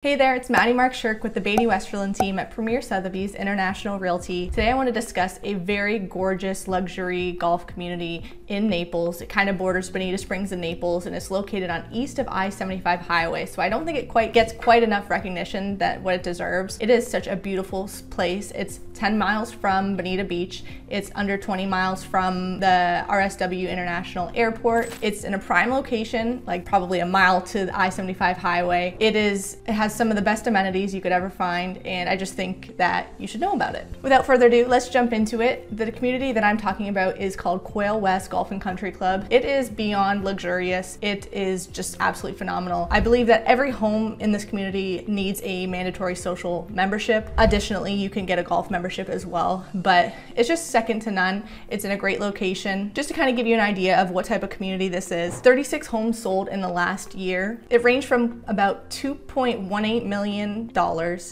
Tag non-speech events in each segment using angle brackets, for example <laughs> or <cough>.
Hey there, it's Maddie Marck Sherk with the Batey Westerlund team at Premier Sotheby's International Realty. Today I want to discuss a very gorgeous luxury golf community in Naples. It kind of borders Bonita Springs and Naples and it's located on east of I-75 highway. So I don't think it quite gets quite enough recognition that what it deserves. It is such a beautiful place. It's 10 miles from Bonita Beach. It's under 20 miles from the RSW International Airport. It's in a prime location, like probably a mile to the I-75 highway. It is, it has has some of the best amenities you could ever find, and I just think that you should know about it. Without further ado, let's jump into it. The community that I'm talking about is called Quail West Golf and Country Club. It is beyond luxurious. It is just absolutely phenomenal. I believe that every home in this community needs a mandatory social membership. Additionally, you can get a golf membership as well, but it's just second to none. It's in a great location. Just to kind of give you an idea of what type of community this is, 36 homes sold in the last year. It ranged from about 2.1 $1.8 million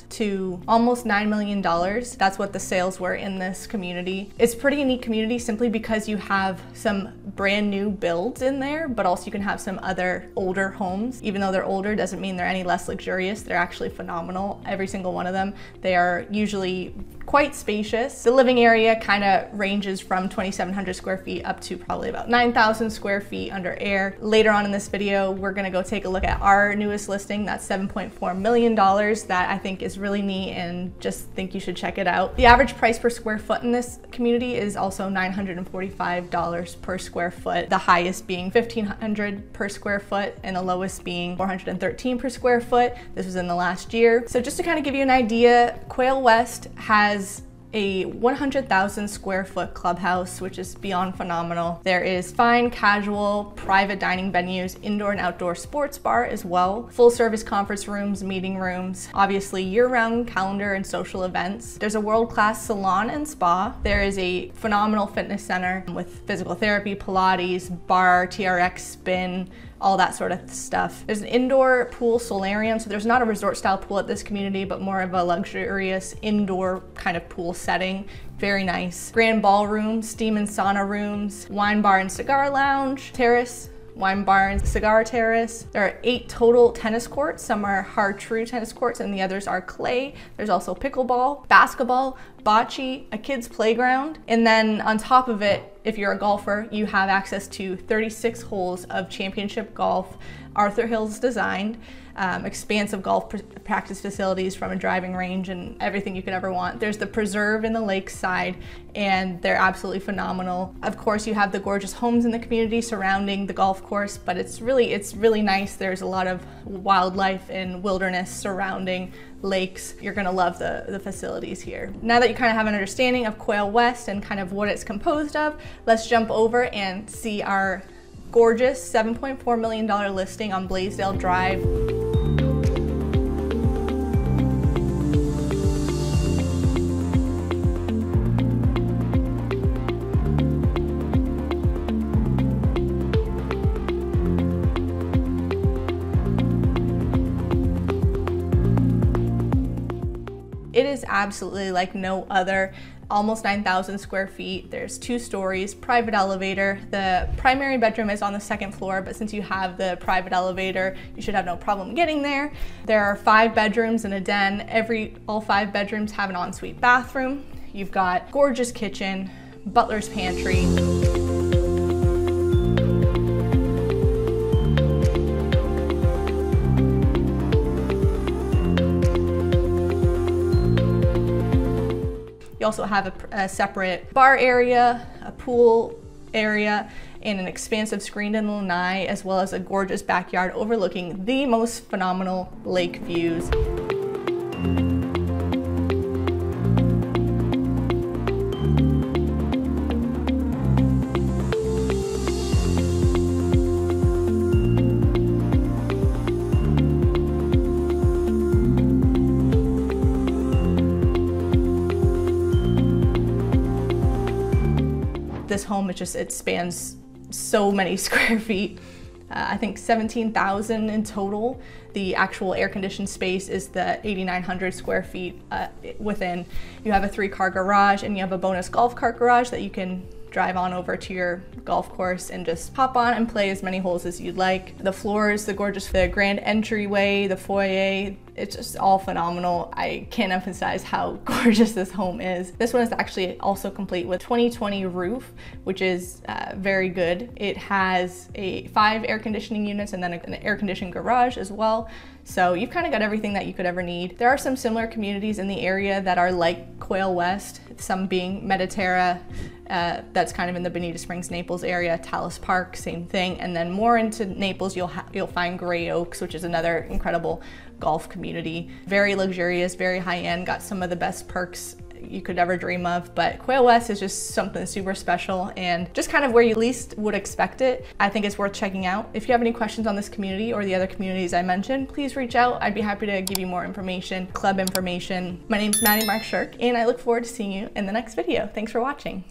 to almost $9 million. That's what the sales were in this community. It's pretty neat community simply because you have some brand new builds in there, but also you can have some other older homes. Even though they're older doesn't mean they're any less luxurious. They're actually phenomenal, every single one of them. They are usually quite spacious. The living area kind of ranges from 2,700 square feet up to probably about 9,000 square feet under air. Later on in this video, we're gonna go take a look at our newest listing, that's $7.4 million that I think is really neat and just think you should check it out. The average price per square foot in this community is also $945 per square foot, the highest being 1,500 per square foot and the lowest being 413 per square foot. This was in the last year. So just to kind of give you an idea, Quail West has has a 100,000 square foot clubhouse, which is beyond phenomenal. There is fine, casual, private dining venues, indoor and outdoor sports barre as well, full service conference rooms, meeting rooms, obviously year-round calendar and social events. There's a world-class salon and spa. There is a phenomenal fitness center with physical therapy, Pilates, bar, TRX spin, all that sort of stuff. There's an indoor pool solarium, so there's not a resort style pool at this community, but more of a luxurious indoor kind of pool setting. Very nice. Grand ballroom, steam and sauna rooms, wine bar and cigar lounge, terrace, wine bar and cigar terrace. There are eight total tennis courts. Some are Har-Tru tennis courts and the others are clay. There's also pickleball, basketball, bocce, a kid's playground. And then on top of it, if you're a golfer, you have access to 36 holes of championship golf. Arthur Hills designed um, expansive golf practice facilities from a driving range and everything you could ever want. There's the preserve in the lakeside and they're absolutely phenomenal. Of course, you have the gorgeous homes in the community surrounding the golf course, but it's really, it's really nice. There's a lot of wildlife and wilderness surrounding lakes. You're gonna love the, the facilities here. Now that you kind of have an understanding of Quail West and kind of what it's composed of, let's jump over and see our gorgeous $7.4 million listing on Blaisdell Drive. It is absolutely like no other almost 9,000 square feet. There's two stories, private elevator. The primary bedroom is on the second floor, but since you have the private elevator, you should have no problem getting there. There are five bedrooms and a den. Every, all five bedrooms have an ensuite bathroom. You've got gorgeous kitchen, butler's pantry. You also have a, a separate bar area, a pool area, and an expansive screened-in lanai, as well as a gorgeous backyard overlooking the most phenomenal lake views. This home, it just, it spans so many <laughs> square feet. Uh, I think 17,000 in total. The actual air conditioned space is the 8,900 square feet uh, within. You have a three car garage and you have a bonus golf cart garage that you can drive on over to your golf course and just hop on and play as many holes as you'd like. The floors, the gorgeous, the grand entryway, the foyer, It's just all phenomenal. I can't emphasize how <laughs> gorgeous this home is. This one is actually also complete with 2020 roof, which is uh, very good. It has a five air conditioning units and then an air conditioned garage as well. So you've kind of got everything that you could ever need. There are some similar communities in the area that are like Quail West, some being Mediterra, uh, that's kind of in the Bonita Springs, Naples area. Talis Park, same thing. And then more into Naples, you'll you'll find Grey Oaks, which is another incredible golf community. Very luxurious, very high end. Got some of the best perks you could ever dream of. But Quail West is just something super special and just kind of where you least would expect it. I think it's worth checking out. If you have any questions on this community or the other communities I mentioned, please reach out. I'd be happy to give you more information, club information. My name is Maddie Marck Sherk, and I look forward to seeing you in the next video. Thanks for watching.